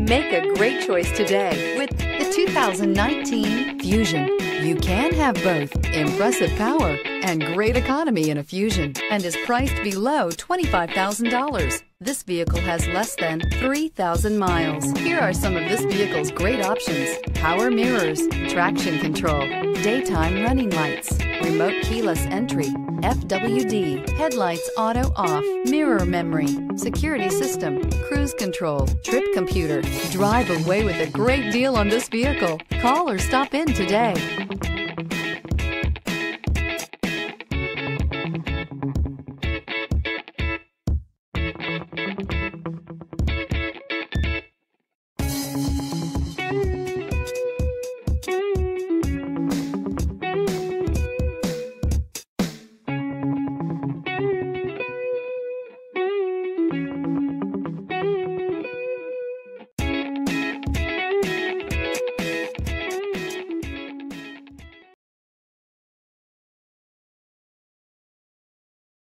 Make a great choice today with the 2019 Fusion. You can have both impressive power and great economy in a Fusion and is priced below $25,000. This vehicle has less than 3,000 miles. Here are some of this vehicle's great options. Power mirrors, traction control, daytime running lights, remote keyless entry, FWD, headlights auto off, mirror memory, security system, cruise control, trip computer. Drive away with a great deal on this vehicle. Call or stop in today.